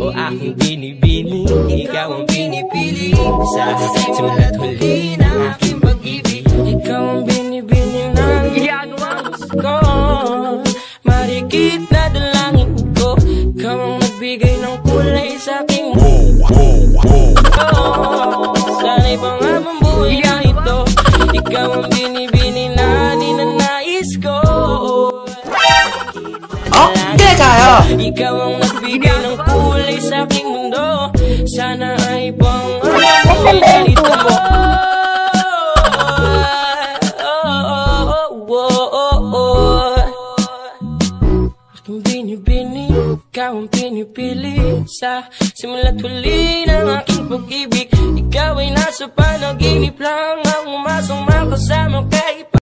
O aking binibiling Ikaw ang pinipili. Sa simula't huli ng aking pag-ibig Ikaw ang binibiling ng ginagawa ko. Marikit na dalangin ko Ikaw ang nagbigay ng kulay sa aking mundo. Sana'y pangamang buhay na ito. Ikaw ang binibining na ninanais ko. Oh, hindi kayo! Ikaw ang nagbigay ng kulay sa aking mundo. Sana ay pangamang buhay na ito. Aking binibini, ikaw ang pinipili. Sa simula't huli ng aking pag-ibig Ikaw ay nasa panaginip lang Ang umasang makasama kay